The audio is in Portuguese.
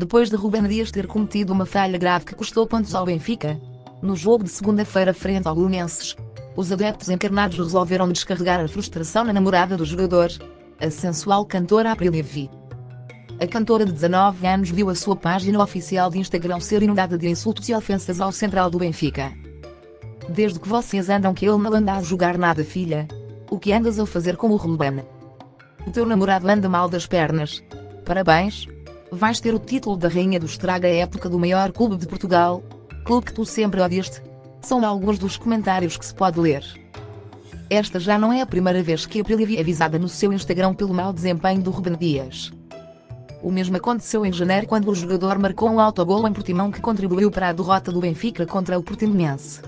depois de Ruben Dias ter cometido uma falha grave que custou pontos ao Benfica. No jogo de segunda-feira frente ao Lunenses, os adeptos encarnados resolveram descarregar a frustração na namorada do jogador, a sensual cantora April Levi. A cantora de 19 anos viu a sua página oficial de Instagram ser inundada de insultos e ofensas ao central do Benfica. Desde que vocês andam que ele não anda a jogar nada filha. O que andas a fazer com o Ruben? O teu namorado anda mal das pernas. Parabéns. Vais ter o título da rainha do estraga época do maior clube de Portugal. Clube que tu sempre odiaste. São alguns dos comentários que se pode ler. Esta já não é a primeira vez que a Aprilia é avisada no seu Instagram pelo mau desempenho do Ruben Dias. O mesmo aconteceu em janeiro quando o jogador marcou um autogol em Portimão que contribuiu para a derrota do Benfica contra o Portimonense.